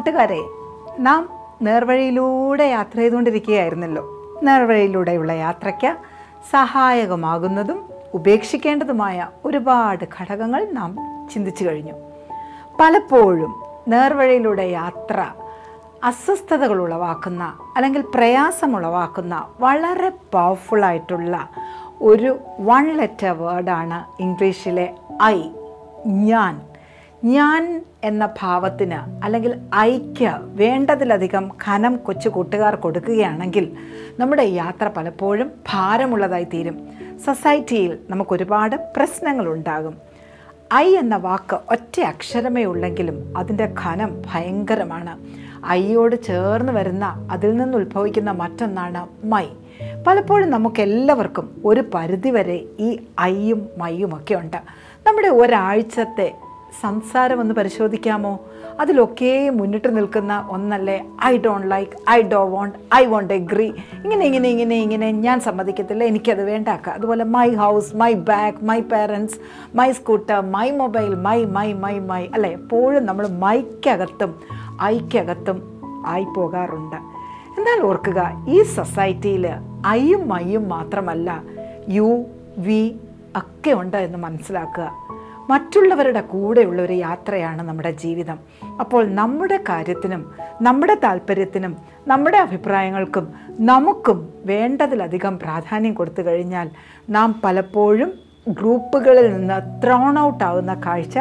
കൂട്ടുകാരെ നാം നേർവഴിയിലൂടെ യാത്ര ചെയ്തുകൊണ്ടിരിക്കുകയായിരുന്നല്ലോ. നേർവഴിയിലൂടെയുള്ള യാത്രയ്ക്ക് സഹായകമാകുന്നതും ഉപേക്ഷിക്കേണ്ടതുമായ ഒരുപാട് ഘടകങ്ങൾ നാം ചിന്തിച്ചു കഴിഞ്ഞു. പലപ്പോഴും നേർവഴിയിലൂടെ യാത്ര അസ്വസ്ഥതകൾ ഉളവാക്കുന്ന അല്ലെങ്കിൽ പ്രയാസമുളവാക്കുന്ന വളരെ പവർഫുള്ളായിട്ടുള്ള ഒരു വൺ ലെറ്റർ വേർഡാണ് ഇംഗ്ലീഷിലെ ഐ ഞാൻ. ഞാൻ എന്ന ഭാവത്തിന് അല്ലെങ്കിൽ ഐക്യ വേണ്ടതിലധികം ഖനം കൊച്ചു കൂട്ടുകാർ കൊടുക്കുകയാണെങ്കിൽ നമ്മുടെ യാത്ര പലപ്പോഴും ഭാരമുള്ളതായി തീരും. സൊസൈറ്റിയിൽ നമുക്കൊരുപാട് പ്രശ്നങ്ങളുണ്ടാകും. ഐ എന്ന വാക്ക് ഒറ്റ അക്ഷരമേ ഉള്ളെങ്കിലും അതിന്റെ ഖനം ഭയങ്കരമാണ്. ഐയോട് ചേർന്ന് വരുന്ന അതിൽ നിന്ന് ഉത്ഭവിക്കുന്ന മറ്റൊന്നാണ് മൈ. പലപ്പോഴും നമുക്കെല്ലാവർക്കും ഒരു പരിധിവരെ ഈ ഐയും മൈയും ഒക്കെ ഉണ്ട്. നമ്മുടെ ഒരാഴ്ചത്തെ സംസാരം ഒന്ന് പരിശോധിക്കാമോ? അതിലൊക്കെ മുന്നിട്ട് നിൽക്കുന്ന ഒന്നല്ലേ I don't like I do won't I won't agree ഇങ്ങനെ ഇങ്ങനെ ഇങ്ങനെ ഇങ്ങനെ ഞാൻ സമ്മതിക്കത്തില്ല എനിക്കത് വേണ്ടാക്കുക അതുപോലെ my house my bag my parents my scooter my mobile my my my my അല്ലേ? എപ്പോഴും നമ്മൾ മൈക്കകത്തും ഐക്കകത്തും ആയി പോകാറുണ്ട് എന്നാൽ ഓർക്കുക ഈ സൊസൈറ്റിയിൽ ഐയും മൈയും മാത്രമല്ല യു വി ഒക്കെ ഉണ്ട് എന്ന് മനസ്സിലാക്കുക. മറ്റുള്ളവരുടെ കൂടെയുള്ള ഒരു യാത്രയാണ് നമ്മുടെ ജീവിതം. അപ്പോൾ നമ്മുടെ കാര്യത്തിനും നമ്മുടെ താല്പര്യത്തിനും നമ്മുടെ അഭിപ്രായങ്ങൾക്കും നമുക്കും വേണ്ടതിലധികം പ്രാധാന്യം കൊടുത്തു കഴിഞ്ഞാൽ നാം പലപ്പോഴും ഗ്രൂപ്പുകളിൽ നിന്ന് ത്രോൺ ഔട്ട് ആവുന്ന കാഴ്ച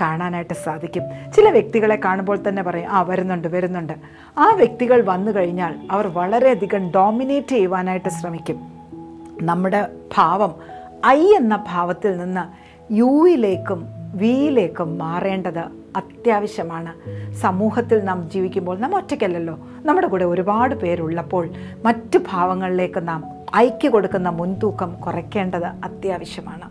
കാണാനായിട്ട് സാധിക്കും. ചില വ്യക്തികളെ കാണുമ്പോൾ തന്നെ പറയും ആ വരുന്നുണ്ട് വരുന്നുണ്ട്. ആ വ്യക്തികൾ വന്നു കഴിഞ്ഞാൽ അവർ വളരെയധികം ഡോമിനേറ്റ് ചെയ്യുവാനായിട്ട് ശ്രമിക്കും. നമ്മുടെ ഭാവം ഐ എന്ന ഭാവത്തിൽ നിന്ന് യുയിലേക്കും വിയിലേക്കും മാറേണ്ടത് അത്യാവശ്യമാണ്. സമൂഹത്തിൽ നാം ജീവിക്കുമ്പോൾ നാം ഒറ്റയ്ക്കല്ലല്ലോ. നമ്മുടെ കൂടെ ഒരുപാട് പേരുള്ളപ്പോൾ മറ്റു ഭാവങ്ങളിലേക്ക് നാം ഐക്യ കൊടുക്കുന്ന മുൻതൂക്കം കുറയ്ക്കേണ്ടത് അത്യാവശ്യമാണ്.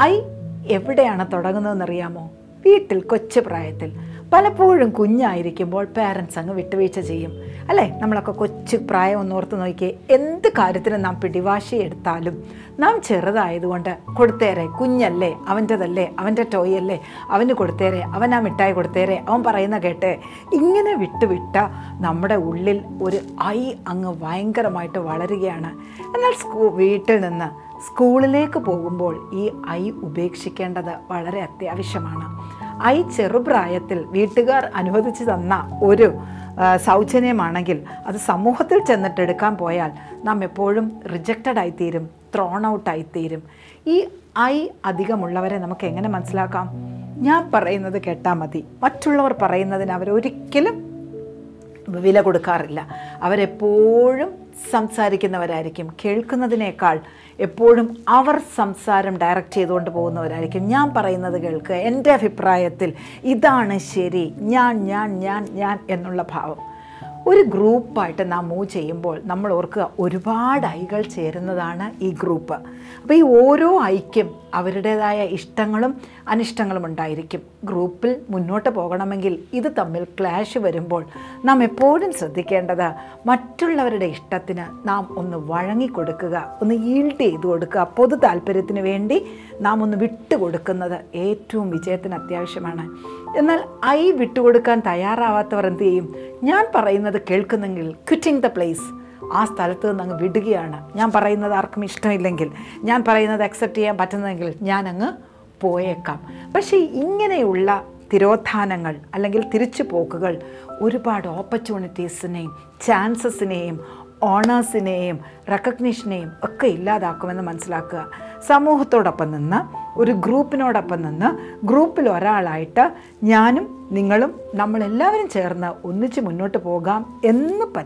ഐ എവിടെയാണ് തുടങ്ങുന്നതെന്നറിയാമോ? വീട്ടിൽ കൊച്ചു പ്രായത്തിൽ. പലപ്പോഴും കുഞ്ഞായിരിക്കുമ്പോൾ പേരൻസ് അങ്ങ് വിട്ടുവീഴ്ച ചെയ്യും. അല്ലേ? നമ്മളൊക്കെ കൊച്ചു പ്രായം ഒന്ന് ഓർത്ത് നോക്കിയേ എന്ത് കാര്യത്തിനും നാം പിടിവാശി എടുത്താലും നാം ചെറുതായതുകൊണ്ട് കൊടുത്തേരെ കുഞ്ഞല്ലേ അവന്റെതല്ലേ അവന്റെ ടോയ് അല്ലേ അവന് കൊടുത്തേരെ അവൻ ആ മിഠായി കൊടുത്തേരെ അവൻ പറയുന്ന കേട്ടെ ഇങ്ങനെ വിട്ടുവിട്ട നമ്മുടെ ഉള്ളിൽ ഒരു ഐ അങ്ങ് ഭയങ്കരമായിട്ട് വളരുകയാണ്. എന്നാൽ സ്കൂ വീട്ടിൽ നിന്ന് സ്കൂളിലേക്ക് പോകുമ്പോൾ ഈ ഐ ഉപേക്ഷിക്കേണ്ടത് വളരെ അത്യാവശ്യമാണ്. ഐ ചെറുപ്രായത്തിൽ വീട്ടുകാർ അനുവദിച്ചു തന്ന ഒരു സൗജന്യമാണെങ്കിൽ അത് സമൂഹത്തിൽ ചെന്നിട്ട് എടുക്കാൻ പോയാൽ നാം എപ്പോഴും റിജക്റ്റഡ് ആയിത്തീരും ത്രോൺ ഔട്ട് ആയിത്തീരും. ഈ ഐ അധികമുള്ളവരെ നമുക്ക് എങ്ങനെ മനസ്സിലാക്കാം? ഞാൻ പറയുന്നത് കേട്ടാൽ മതി. മറ്റുള്ളവർ പറയുന്നതിന് അവരൊരിക്കലും വില കൊടുക്കാറില്ല. അവരെപ്പോഴും സംസാരിക്കുന്നവരായിരിക്കും. കേൾക്കുന്നതിനേക്കാൾ എപ്പോഴും അവർ സംസാരം ഡയറക്റ്റ് ചെയ്തുകൊണ്ട് പോകുന്നവരായിരിക്കും. ഞാൻ പറയുന്നത് കേൾക്കുക എന്റെ അഭിപ്രായത്തിൽ ഇതാണ് ശരി. ഞാൻ ഞാൻ ഞാൻ ഞാൻ എന്നുള്ള ഭാവം. ഒരു ഗ്രൂപ്പായിട്ട് നാം മൂവ് ചെയ്യുമ്പോൾ നമ്മൾ ഓർക്കുക ഒരുപാട് ഐകൾ ചേരുന്നതാണ് ഈ ഗ്രൂപ്പ് അപ്പോൾ ഈ ഓരോ ഐക്യം അവരുടേതായ ഇഷ്ടങ്ങളും അനിഷ്ടങ്ങളും ഉണ്ടായിരിക്കും. ഗ്രൂപ്പിൽ മുന്നോട്ട് പോകണമെങ്കിൽ ഇത് തമ്മിൽ ക്ലാഷ് വരുമ്പോൾ നാം എപ്പോഴും ശ്രദ്ധിക്കേണ്ടത് മറ്റുള്ളവരുടെ ഇഷ്ടത്തിന് നാം ഒന്ന് വഴങ്ങിക്കൊടുക്കുക ഒന്ന് ഈൽഡ് ചെയ്ത് കൊടുക്കുക. പൊതു താല്പര്യത്തിന് വേണ്ടി നാം ഒന്ന് വിട്ടുകൊടുക്കുന്നത് ഏറ്റവും വിജയത്തിന് അത്യാവശ്യമാണ്. എന്നാൽ ഐ വിട്ടുകൊടുക്കാൻ തയ്യാറാവാത്തവർ എന്ത് ചെയ്യും? ഞാൻ പറയുന്നത് കേൾക്കുന്നെങ്കിൽ ക്വിറ്റിംഗ് ദ പ്ലേസ് ആ സ്ഥലത്ത് നിന്ന് അങ്ങ് വിടുകയാണ്. ഞാൻ പറയുന്നത് ആർക്കും ഇഷ്ടമില്ലെങ്കിൽ ഞാൻ പറയുന്നത് അക്സെപ്റ്റ് ചെയ്യാൻ പറ്റുന്നതെങ്കിൽ ഞാൻ അങ്ങ് പോയേക്കാം. പക്ഷേ ഇങ്ങനെയുള്ള തിരോധാനങ്ങൾ അല്ലെങ്കിൽ തിരിച്ചു പോക്കുകൾ ഒരുപാട് ഓപ്പർച്യൂണിറ്റീസിനെയും ചാൻസസിനെയും ഓണേഴ്സിനെയും റെക്കഗ്നീഷനെയും ഒക്കെ ഇല്ലാതാക്കുമെന്ന് മനസ്സിലാക്കുക. സമൂഹത്തോടൊപ്പം നിന്ന് ഒരു ഗ്രൂപ്പിനോടൊപ്പം നിന്ന് ഗ്രൂപ്പിൽ ഒരാളായിട്ട് ഞാനും നിങ്ങളും നമ്മളെല്ലാവരും ചേർന്ന് ഒന്നിച്ച് മുന്നോട്ട് പോകാം എന്ന് പ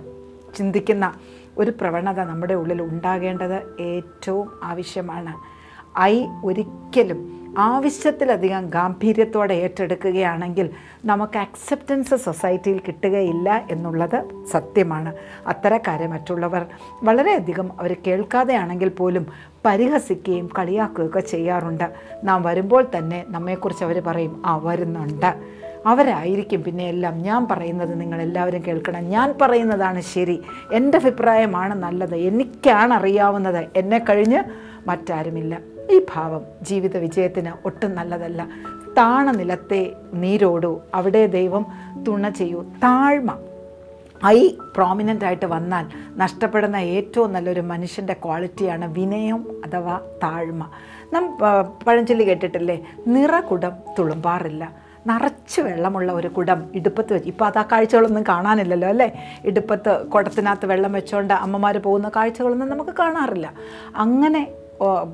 ചിന്തിക്കുന്ന ഒരു പ്രവണത നമ്മുടെ ഉള്ളിൽ ഉണ്ടാകേണ്ടത് ഏറ്റവും ആവശ്യമാണ്. ഐ ഒരിക്കലും ആവശ്യത്തിലധികം ഗാംഭീര്യത്തോടെ ഏറ്റെടുക്കുകയാണെങ്കിൽ നമുക്ക് അക്സെപ്റ്റൻസ് സൊസൈറ്റിയിൽ കിട്ടുകയില്ല എന്നുള്ളത് സത്യമാണ്. അത്തരക്കാരെ മറ്റുള്ളവർ വളരെയധികം അവർ കേൾക്കാതെയാണെങ്കിൽ പോലും പരിഹസിക്കുകയും കളിയാക്കുകയൊക്കെ ചെയ്യാറുണ്ട്. നാം വരുമ്പോൾ തന്നെ നമ്മെക്കുറിച്ച് അവർ പറയും ആ വരുന്നുണ്ട്. അവരായിരിക്കും പിന്നെ എല്ലാം. ഞാൻ പറയുന്നത് നിങ്ങൾ എല്ലാവരും കേൾക്കണം. ഞാൻ പറയുന്നതാണ് ശരി. എന്റെ അഭിപ്രായമാണ് നല്ലത്. എനിക്കാണ് അറിയാവുന്നത് എന്നെ കഴിഞ്ഞ് മറ്റാരുമില്ല. ഈ ഭാവം ജീവിത വിജയത്തിന് ഒട്ടും നല്ലതല്ല. താണ നിലത്തെ നീരോടൂ അവിടെ ദൈവം തുണ ചെയ്യൂ. താഴ്മ. ഐ പ്രോമിനന്റ് ആയിട്ട് വന്നാൽ നഷ്ടപ്പെടുന്ന ഏറ്റവും നല്ലൊരു മനുഷ്യന്റെ ക്വാളിറ്റിയാണ് വിനയം അഥവാ താഴ്മ. നാം പഴഞ്ചൊല്ലി കേട്ടിട്ടില്ലേ? നിറകുടം തുളുമ്പാറില്ല. നിറച്ച് വെള്ളമുള്ള ഒരു കുടം ഇടുപ്പത്ത് വെച്ച് ഇപ്പോൾ അത് ആ കാഴ്ചകളൊന്നും കാണാനില്ലല്ലോ അല്ലേ? ഇടുപ്പത്ത് കുടത്തിനകത്ത് വെള്ളം വെച്ചുകൊണ്ട് അമ്മമാർ പോകുന്ന കാഴ്ചകളൊന്നും നമുക്ക് കാണാറില്ല. അങ്ങനെ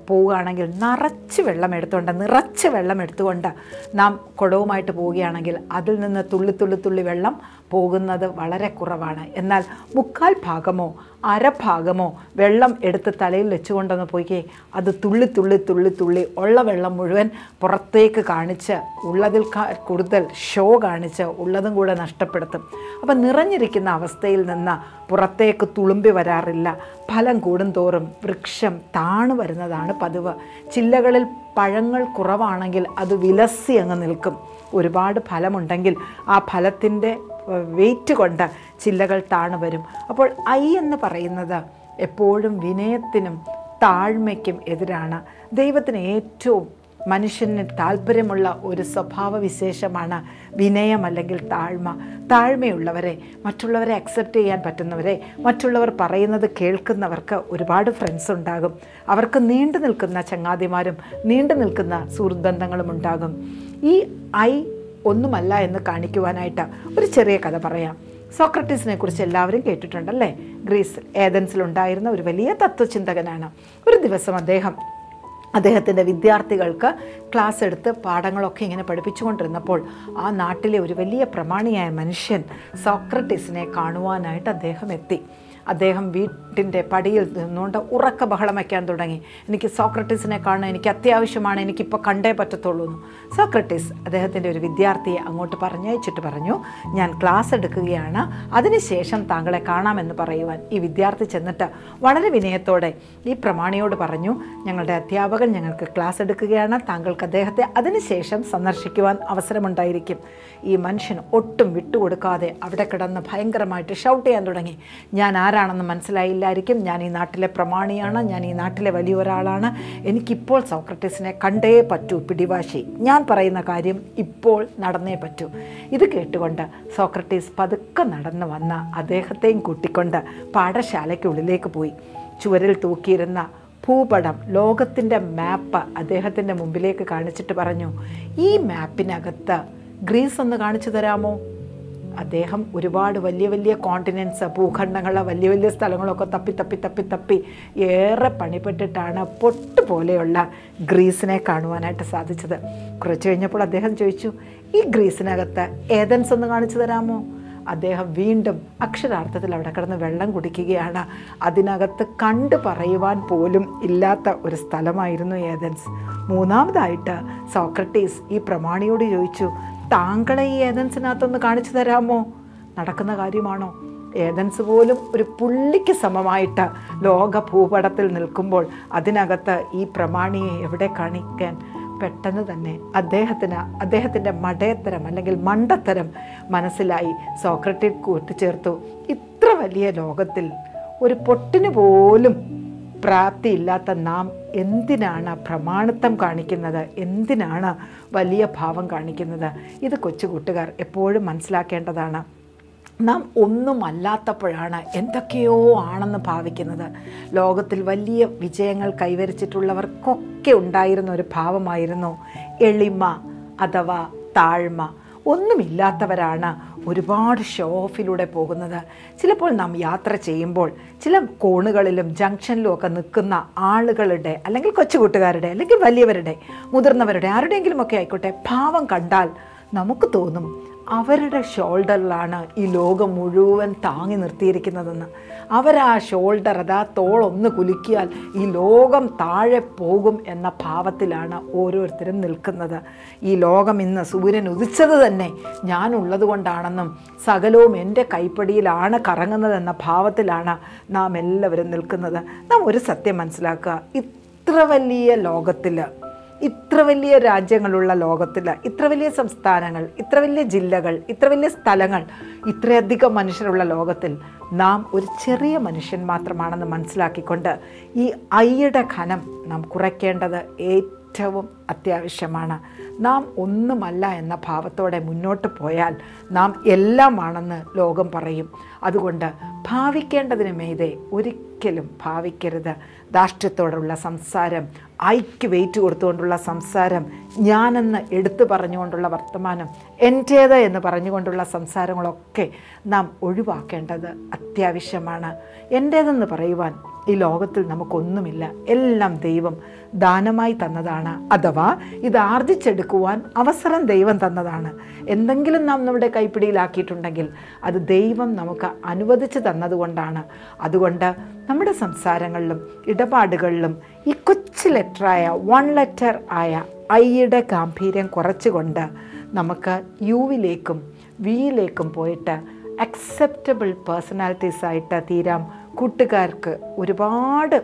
പോവുകയാണെങ്കിൽ നിറച്ച് വെള്ളം എടുത്തുകൊണ്ട് നിറച്ച് വെള്ളം എടുത്തുകൊണ്ട് നാം കുടവുമായിട്ട് പോവുകയാണെങ്കിൽ അതിൽ നിന്ന് തുള്ളി തുള്ളി തുള്ളി വെള്ളം പോകുന്നത് വളരെ കുറവാണ്. എന്നാൽ മുക്കാൽ ഭാഗമോ അരഭാഗമോ വെള്ളം എടുത്ത് തലയിൽ വെച്ചുകൊണ്ടൊന്ന് പോയിക്കേ. അത് തുള്ളി തുള്ളി തുള്ളി തുള്ളി ഉള്ള വെള്ളം മുഴുവൻ പുറത്തേക്ക് കാണിച്ച് ഉള്ളതിൽ കൂടുതൽ ഷോ കാണിച്ച് ഉള്ളതും കൂടെ നഷ്ടപ്പെടുത്തും. അപ്പം നിറഞ്ഞിരിക്കുന്ന അവസ്ഥയിൽ നിന്ന് പുറത്തേക്ക് തുളുമ്പി വരാറില്ല. ഫലം കൂടുന്തോറും വൃക്ഷം താണു വരുന്നതാണ് പതിവ്. ചില്ലകളിൽ പഴങ്ങൾ കുറവാണെങ്കിൽ അത് വിലസി അങ്ങ് നിൽക്കും. ഒരുപാട് ഫലമുണ്ടെങ്കിൽ ആ ഫലത്തിന്റെ വെയിറ്റ് കൊണ്ട് ചില്ലകൾ താണു വരും. അപ്പോൾ ഐ എന്ന് പറയുന്നത് എപ്പോഴും വിനയത്തിനും താഴ്മയ്ക്കും എതിരാണ്. ദൈവത്തിന് ഏറ്റവും മനുഷ്യന് താല്പര്യമുള്ള ഒരു സ്വഭാവ വിശേഷമാണ് വിനയം അല്ലെങ്കിൽ താഴ്മ. താഴ്മയുള്ളവരെ മറ്റുള്ളവരെ അക്സെപ്റ്റ് ചെയ്യാൻ പറ്റുന്നവരെ മറ്റുള്ളവർ പറയുന്നത് കേൾക്കുന്നവർക്ക് ഒരുപാട് ഫ്രണ്ട്സ് ഉണ്ടാകും. അവർക്ക് നീണ്ടു നിൽക്കുന്ന ചങ്ങാതിമാരും നീണ്ടു നിൽക്കുന്ന സുഹൃത്ത് ബന്ധങ്ങളും ഉണ്ടാകും. ഈ ഐ ഒന്നുമല്ല എന്ന് കാണിക്കുവാനായിട്ട് ഒരു ചെറിയ കഥ പറയാം. സോക്രട്ടീസിനെ കുറിച്ച് എല്ലാവരും കേട്ടിട്ടുണ്ടല്ലേ? ഗ്രീസ് ഗ്രീസിൽ ഏതൻസിലുണ്ടായിരുന്ന ഒരു വലിയ തത്വചിന്തകനാണ്. ഒരു ദിവസം അദ്ദേഹം അദ്ദേഹത്തിന്റെ വിദ്യാർത്ഥികൾക്ക് ക്ലാസ് എടുത്ത് പാഠങ്ങളൊക്കെ ഇങ്ങനെ പഠിപ്പിച്ചുകൊണ്ടിരുന്നപ്പോൾ ആ നാട്ടിലെ ഒരു വലിയ പ്രമാണിയായ മനുഷ്യൻ സോക്രട്ടീസിനെ കാണുവാനായിട്ട് അദ്ദേഹം എത്തി. അദ്ദേഹം വീട്ടിന്റെ പടിയിൽ നിന്നുകൊണ്ട് ഉറക്ക ബഹളം വയ്ക്കാൻ തുടങ്ങി. എനിക്ക് സോക്രട്ടീസിനെ കാണാൻ എനിക്ക് അത്യാവശ്യമാണ് എനിക്കിപ്പോൾ കണ്ടേ പറ്റത്തുള്ളൂ സോക്രട്ടീസ് അദ്ദേഹത്തിന്റെ ഒരു വിദ്യാർത്ഥിയെ അങ്ങോട്ട് പറഞ്ഞയച്ചിട്ട് പറഞ്ഞു ഞാൻ ക്ലാസ് എടുക്കുകയാണ് അതിനുശേഷം താങ്കളെ കാണാമെന്ന് പറയുവാൻ. ഈ വിദ്യാർത്ഥി ചെന്നിട്ട് വളരെ വിനയത്തോടെ ഈ പ്രമാണിയോട് പറഞ്ഞു ഞങ്ങളുടെ അധ്യാപകൻ ഞങ്ങൾക്ക് ക്ലാസ് എടുക്കുകയാണ് താങ്കൾക്ക് അദ്ദേഹത്തെ അതിനുശേഷം സന്ദർശിക്കുവാൻ അവസരമുണ്ടായിരിക്കും. ഈ മനുഷ്യൻ ഒട്ടും വിട്ടുകൊടുക്കാതെ അവിടെ കിടന്ന് ഭയങ്കരമായിട്ട് ഷൗട്ട് ചെയ്യാൻ തുടങ്ങി. ഞാൻ ആരാണെന്ന് മനസ്സിലായില്ലായിരിക്കും. ഞാൻ ഈ നാട്ടിലെ പ്രമാണിയാണ്. ഞാൻ ഈ നാട്ടിലെ വലിയ ഒരാളാണ്. എനിക്കിപ്പോൾ സോക്രട്ടീസിനെ കണ്ടേ പറ്റൂ പിടിവാശി. ഞാൻ പറയുന്ന കാര്യം ഇപ്പോൾ നടന്നേ പറ്റൂ. ഇത് കേട്ടുകൊണ്ട് സോക്രട്ടീസ് പതുക്കെ നടന്നു വന്ന അദ്ദേഹത്തെയും കൂട്ടിക്കൊണ്ട് പാഠശാലയ്ക്കുള്ളിലേക്ക് പോയി. ചുവരിൽ തൂക്കിയിരുന്ന ഭൂപടം ലോകത്തിന്റെ മാപ്പ് അദ്ദേഹത്തിന്റെ മുമ്പിലേക്ക് കാണിച്ചിട്ട് പറഞ്ഞു ഈ മാപ്പിനകത്ത് ഗ്രീസ് ഒന്ന് കാണിച്ചു തരാമോ? അദ്ദേഹം ഒരുപാട് വലിയ വലിയ കോണ്ടിനൻസ് ഭൂഖണ്ഡങ്ങൾ വലിയ വലിയ സ്ഥലങ്ങളൊക്കെ തപ്പി തപ്പി തപ്പി തപ്പി ഏറെ പണിപ്പെട്ടിട്ടാണ് പൊട്ട് പോലെയുള്ള ഗ്രീസിനെ കാണുവാനായിട്ട് സാധിച്ചത്. കുറച്ച് കഴിഞ്ഞപ്പോൾ അദ്ദേഹം ചോദിച്ചു ഈ ഗ്രീസിനകത്ത് ഏതൻസ് ഒന്ന് കാണിച്ചു തരാമോ? അദ്ദേഹം വീണ്ടും അക്ഷരാർത്ഥത്തിൽ അവിടെ കിടന്ന് വെള്ളം കുടിക്കുകയാണ്. അതിനകത്ത് കണ്ടു പറയുവാൻ പോലും ഇല്ലാത്ത ഒരു സ്ഥലമായിരുന്നു ഏതൻസ് മൂന്നാമതായിട്ട് സോക്രട്ടീസ് ഈ പ്രമാണിയോട് ചോദിച്ചു താങ്കളെ ഈ ഏതൻസിനകത്തൊന്ന് കാണിച്ചു തരാമോ? നടക്കുന്ന കാര്യമാണോ? ഏതൻസ് പോലും ഒരു പുള്ളിക്ക് സമമായിട്ട് ലോക ഭൂപടത്തിൽ നിൽക്കുമ്പോൾ അതിനകത്ത് ഈ പ്രമാണിയെ എവിടെ കാണിക്കാൻ പെട്ടെന്ന് തന്നെ അദ്ദേഹത്തിന് അദ്ദേഹത്തിന്റെ മടയത്തരം അല്ലെങ്കിൽ മണ്ടത്തരം മനസ്സിലായി. സോക്രട്ടി കൂട്ടിച്ചേർത്തു. ഇത്ര വലിയ ലോകത്തിൽ ഒരു പൊട്ടിന് പോലും പ്രാപ്തിയില്ലാത്ത നാം എന്തിനാണ് പ്രമാണിത്വം കാണിക്കുന്നത്? എന്തിനാണ് വലിയ ഭാവം കാണിക്കുന്നത്? ഇത് കൊച്ചു കൂട്ടുകാർ എപ്പോഴും മനസ്സിലാക്കേണ്ടതാണ്. നാം ഒന്നുമല്ലാത്തപ്പോഴാണ് എന്തൊക്കെയോ ആണെന്ന് ഭാവിക്കുന്നത്. ലോകത്തിൽ വലിയ വിജയങ്ങൾ കൈവരിച്ചിട്ടുള്ളവർക്കൊക്കെ ഉണ്ടായിരുന്ന ഒരു ഭാവമായിരുന്നു എളിമ അഥവാ താഴ്മ. ഒന്നുമില്ലാത്തവരാണ് ഒരുപാട് ഷോ ഓഫിലൂടെ പോകുന്നത്. ചിലപ്പോൾ നാം യാത്ര ചെയ്യുമ്പോൾ ചില കോണുകളിലും ജംഗ്ഷനിലും ഒക്കെ നിൽക്കുന്ന ആളുകളുടെ അല്ലെങ്കിൽ കൊച്ചുകൂട്ടുകാരുടെ അല്ലെങ്കിൽ വലിയവരുടെ മുതിർന്നവരുടെ ആരുടെയെങ്കിലുമൊക്കെ ആയിക്കോട്ടെ ഭാവം കണ്ടാൽ നമുക്ക് തോന്നും അവരുടെ ഷോൾഡറിലാണ് ഈ ലോകം മുഴുവൻ താങ്ങി നിർത്തിയിരിക്കുന്നതെന്ന്. അവരാ ഷോൾഡർ അതാ തോളൊന്ന് കുലുക്കിയാൽ ഈ ലോകം താഴെ പോകും എന്ന ഭാവത്തിലാണ് ഓരോരുത്തരും നിൽക്കുന്നത്. ഈ ലോകം ഇന്ന് സൂര്യൻ ഉദിച്ചത് തന്നെ ഞാനുള്ളത് കൊണ്ടാണെന്നും സകലവും എന്റെ കൈപ്പടിയിലാണ് കറങ്ങുന്നതെന്ന ഭാവത്തിലാണ് നാം എല്ലാവരും നിൽക്കുന്നത്. നാം ഒരു സത്യം മനസ്സിലാക്കുക. ഇത്ര വലിയ ലോകത്തിൽ ഇത്ര വലിയ രാജ്യങ്ങളുള്ള ലോകത്തിൽ ഇത്ര വലിയ സംസ്ഥാനങ്ങൾ ഇത്ര വലിയ ജില്ലകൾ ഇത്ര വലിയ സ്ഥലങ്ങൾ ഇത്രയധികം മനുഷ്യരുള്ള ലോകത്തിൽ നാം ഒരു ചെറിയ മനുഷ്യൻ മാത്രമാണെന്ന് മനസ്സിലാക്കിക്കൊണ്ട് ഈ ഐയുടെ ഘനം നാം കുറയ്ക്കേണ്ടത് ഏറ്റവും അത്യാവശ്യമാണ്. നാം ഒന്നുമല്ല എന്ന ഭാവത്തോടെ മുന്നോട്ട് പോയാൽ നാം എല്ലാമാണെന്ന് ലോകം പറയും. അതുകൊണ്ട് ഭാവിക്കേണ്ടതിന് മീതെ ഒരിക്കലും ഭാവിക്കരുത്. ധാർഷ്ട്യത്തോടുള്ള സംസാരം ഐക്ക് വെയിറ്റ് കൊടുത്തുകൊണ്ടുള്ള സംസാരം ഞാനെന്ന് എടുത്തു പറഞ്ഞുകൊണ്ടുള്ള വർത്തമാനം എന്റേത് എന്ന് പറഞ്ഞുകൊണ്ടുള്ള സംസാരങ്ങളൊക്കെ നാം ഒഴിവാക്കേണ്ടത് അത്യാവശ്യമാണ്. എന്റേതെന്ന് പറയുവാൻ ഈ ലോകത്തിൽ നമുക്കൊന്നുമില്ല. എല്ലാം ദൈവം ദാനമായി തന്നതാണ്. അഥവാ ഇത് ആർജിച്ചെടുക്കുവാൻ അവസരം ദൈവം തന്നതാണ്. എന്തെങ്കിലും നാം നമ്മുടെ കൈപ്പിടിയിലാക്കിയിട്ടുണ്ടെങ്കിൽ അത് ദൈവം നമുക്ക് അനുവദിച്ച് തന്നതുകൊണ്ടാണ്. അതുകൊണ്ട് നമ്മുടെ സംസാരങ്ങളിലും ഇടപാടുകളിലും ഈ കൊച്ചു ലെറ്ററായ വൺ ലെറ്റർ ആയ ഐയുടെ ഗാംഭീര്യം കുറച്ചുകൊണ്ട് നമുക്ക് യുവിലേക്കും വിയിലേക്കും പോയിട്ട് അക്സെപ്റ്റബിൾ പേഴ്സണാലിറ്റീസ് ആയിട്ട് തീരാം. കൂട്ടുകാർക്ക് ഒരുപാട്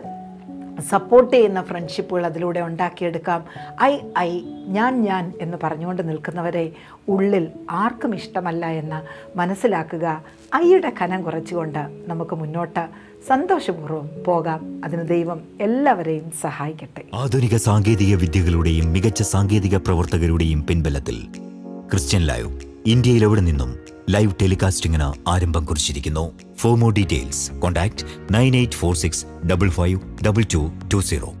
സപ്പോർട്ട് ചെയ്യുന്ന ഫ്രണ്ട്ഷിപ്പുകൾ അതിലൂടെ ഉണ്ടാക്കിയെടുക്കാം. ഐ ഐ ഞാൻ ഞാൻ എന്ന് പറഞ്ഞുകൊണ്ട് നിൽക്കുന്നവരെ ഉള്ളിൽ ആർക്കും ഇഷ്ടമല്ല എന്ന് മനസ്സിലാക്കുക. ഐയുടെ കനം കുറച്ചുകൊണ്ട് നമുക്ക് മുന്നോട്ട് സന്തോഷപൂർവം പോകാം. അതിന് ദൈവം എല്ലാവരെയും സഹായിക്കട്ടെ. ആധുനിക സാങ്കേതിക വിദ്യകളുടെയും മികച്ച സാങ്കേതിക പ്രവർത്തകരുടെയും പിൻബലത്തിൽ ക്രിസ്ത്യൻ ലൈവ് ഇന്ത്യയിൽ എവിടെ നിന്നും ലൈവ് ടെലികാസ്റ്റിംഗിന് ആരംഭം കുറിച്ചിരിക്കുന്നു. For more details contact nine eight four six double five double two two zero